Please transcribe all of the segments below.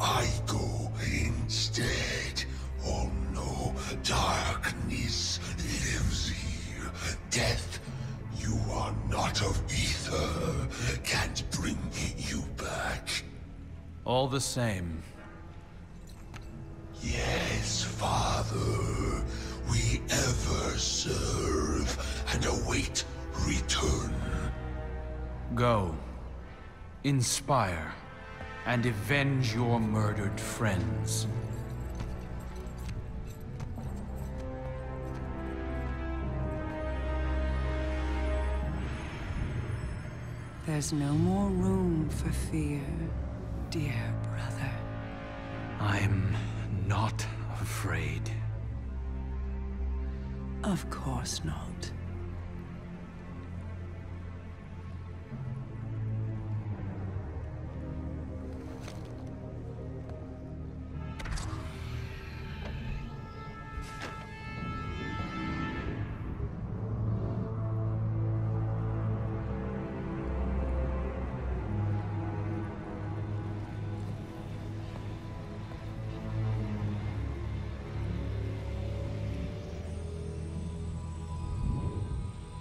I go instead. Oh no, darkness lives here. Death, you are not of ether. Can't bring you back. All the same, Yes, Father. We ever serve and await return. go. Inspire and avenge your murdered friends. There's no more room for fear, dear brother. I'm not afraid. Of course not.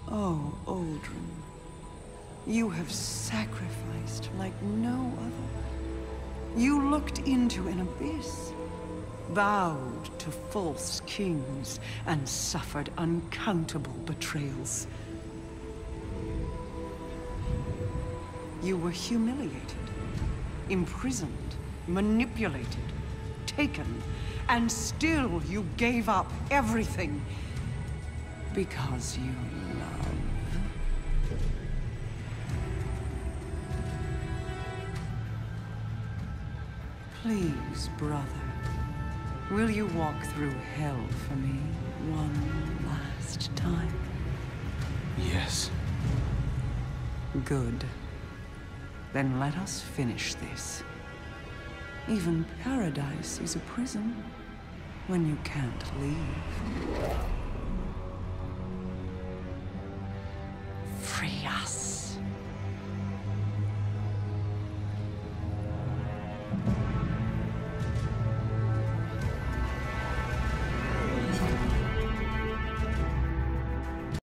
Oh, Uldren. You have sacrificed like no other. You looked into an abyss, vowed to false kings, and suffered uncountable betrayals. You were humiliated, imprisoned, manipulated, taken, and still you gave up everything because you love. Please, brother, will you walk through hell for me one last time? Yes. Good. Then let us finish this. Even paradise is a prison when you can't leave. free us.